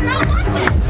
How much